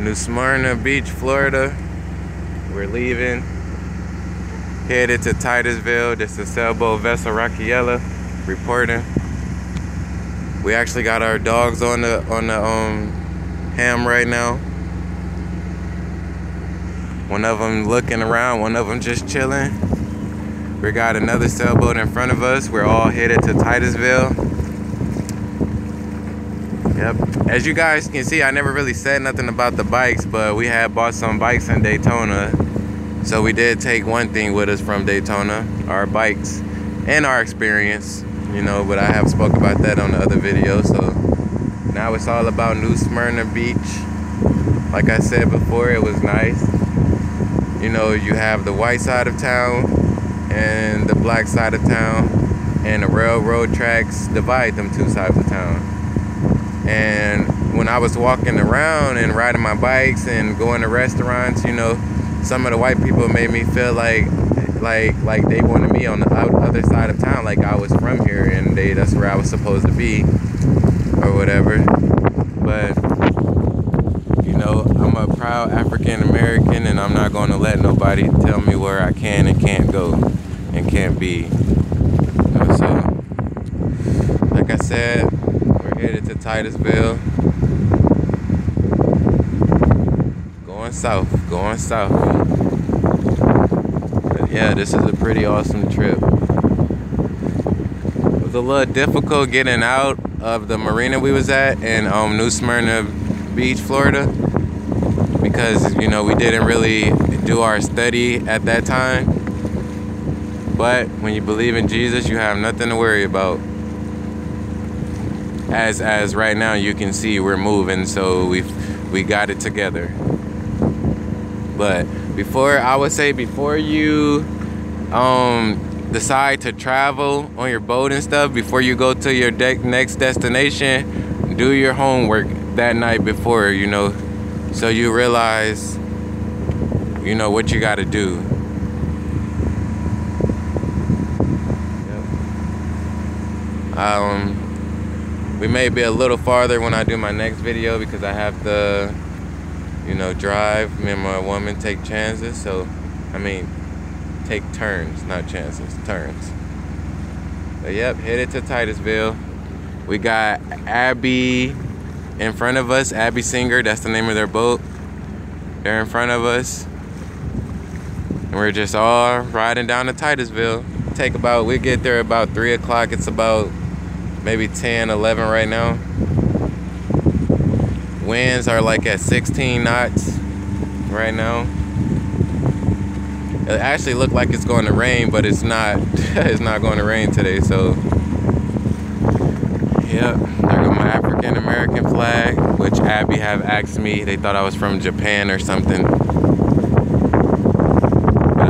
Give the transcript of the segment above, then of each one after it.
New Smyrna Beach, Florida. We're leaving. Headed to Titusville. This is sailboat vessel Rockyelle reporting. We actually got our dogs on the on the um ham right now. One of them looking around, one of them just chilling. We got another sailboat in front of us. We're all headed to Titusville. Yep. As you guys can see, I never really said nothing about the bikes, but we had bought some bikes in Daytona. So we did take one thing with us from Daytona, our bikes and our experience, you know, but I have spoke about that on the other video. So now it's all about New Smyrna Beach. Like I said before, it was nice you know, you have the white side of town and the black side of town, and the railroad tracks divide them two sides of town. And when I was walking around and riding my bikes and going to restaurants, you know, some of the white people made me feel like like like they wanted me on the other side of town like I was from here and they that's where I was supposed to be or whatever. But you know, I'm a proud African American and I'm not going to let nobody tell me where I can and can't go and can't be. You know, so, like I said, headed to Titusville. Going south, going south. But yeah, this is a pretty awesome trip. It was a little difficult getting out of the marina we was at in um, New Smyrna Beach, Florida because you know we didn't really do our study at that time. But when you believe in Jesus, you have nothing to worry about. As as right now you can see we're moving, so we've we got it together. But before I would say before you um decide to travel on your boat and stuff, before you go to your de- next destination, do your homework that night before, you know, so you realize, you know, what you got to do. Um, we may be a little farther when I do my next video because I have to, you know, drive. Me and my woman take chances. So, I mean, take turns, not chances, turns. But yep, headed to Titusville. We got Abby in front of us, Abby Singer, that's the name of their boat. They're in front of us. And we're just all riding down to Titusville. Take about, we get there about 3 o'clock. It's about maybe 10, 11 right now. Winds are like at 16 knots right now. It actually looked like it's going to rain, but it's not. it's not going to rain today, so. Yep. There go my African American flag, which Abby have asked me. They thought I was from Japan or something. But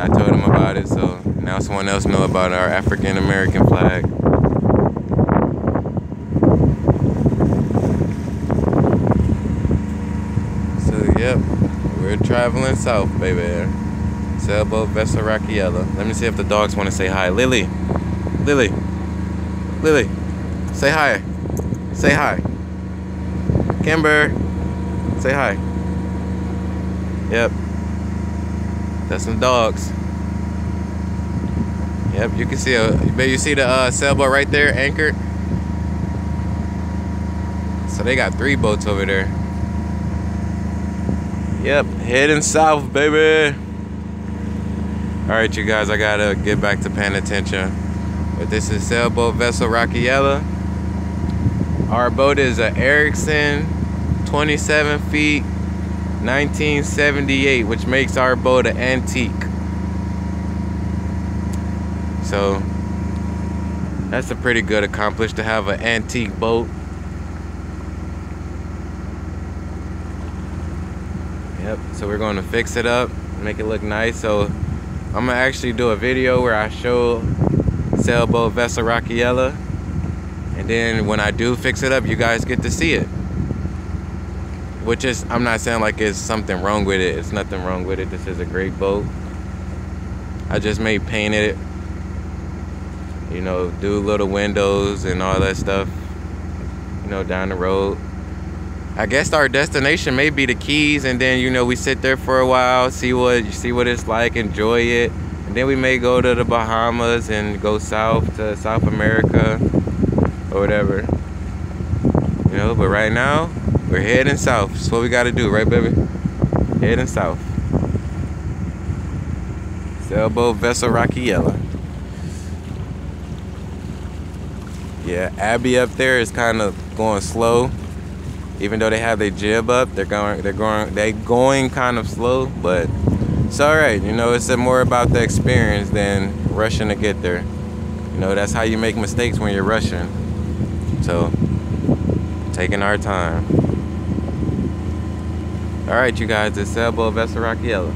I told them about it, so now someone else know about our African American flag. So yep, we're traveling south, baby. Sailboat Vessel Rockyelle. Let me see if the dogs want to say hi. Lily, Lily, Lily, say hi. Say hi. Kimber. Say hi. Yep. That's some dogs. Yep, you can see a you see the uh, sailboat right there anchored. So they got three boats over there. Yep, heading south, baby. All right, you guys, I gotta get back to paying attention. But this is sailboat vessel Rockyelle. Our boat is a Ericson 27 feet 1978 which makes our boat an antique so that's a pretty good accomplishment to have an antique boat yep so we're going to fix it up make it look nice so I'm gonna actually do a video where I show sailboat vessel Rockyelle and then when I do fix it up, you guys get to see it. Which is, I'm not saying like it's something wrong with it. It's nothing wrong with it. This is a great boat. I just may paint it. You know, do little windows and all that stuff. You know, down the road. I guess our destination may be the Keys, and then you know we sit there for a while, see what see what it's like, enjoy it, and then we may go to the Bahamas and go south to South America or whatever. You know, but right now we're heading south. That's what we got to do, right, baby? Heading south. Sailboat vessel Rockyelle. Yeah, Abby up there is kind of going slow even though they have their jib up, they're going they're going they going kind of slow, but it's all right. You know, it's more about the experience than rushing to get there. You know, that's how you make mistakes when you're rushing. So, taking our time. All right, you guys, it's Sailboat Vessel Rockyelle.